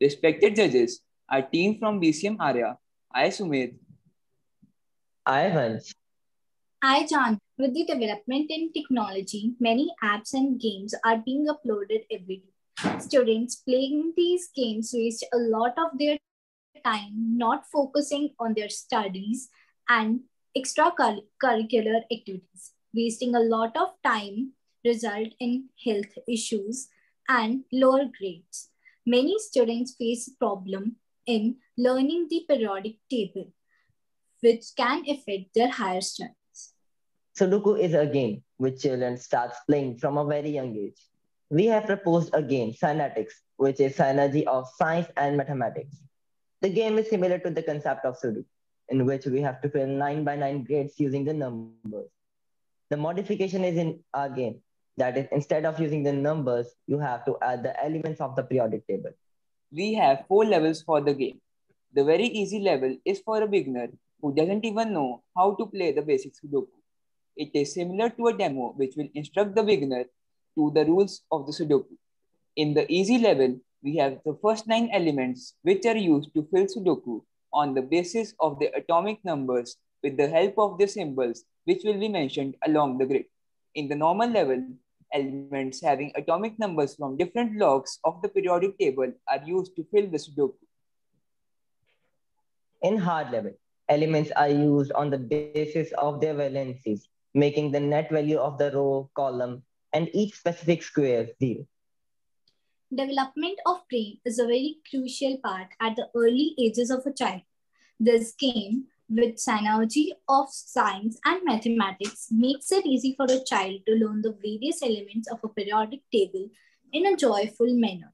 Respected judges, our team from BCM Arya, I Sumit, I Vansh. Hi, John. With the development in technology, many apps and games are being uploaded every day. Students playing these games waste a lot of their time not focusing on their studies and extracurricular activities. Wasting a lot of time result in health issues and lower grades. Many students face problem in learning the periodic table, which can affect their higher studies. Sudoku is a game which children start playing from a very young age. We have proposed a game, Synaptics, which is synergy of science and mathematics. The game is similar to the concept of Sudoku, in which we have to fill 9 by 9 grades using the numbers. The modification is in our game. That is, instead of using the numbers, you have to add the elements of the periodic table. We have four levels for the game. The very easy level is for a beginner who doesn't even know how to play the basic Sudoku. It is similar to a demo which will instruct the beginner to the rules of the Sudoku. In the easy level, we have the first nine elements which are used to fill Sudoku on the basis of the atomic numbers with the help of the symbols which will be mentioned along the grid. In the normal level, elements having atomic numbers from different logs of the periodic table are used to fill the Sudoku. In hard level, elements are used on the basis of their valencies making the net value of the row, column, and each specific square zero. Development of brain is a very crucial part at the early ages of a child. This game, with synergy of science and mathematics, makes it easy for a child to learn the various elements of a periodic table in a joyful manner.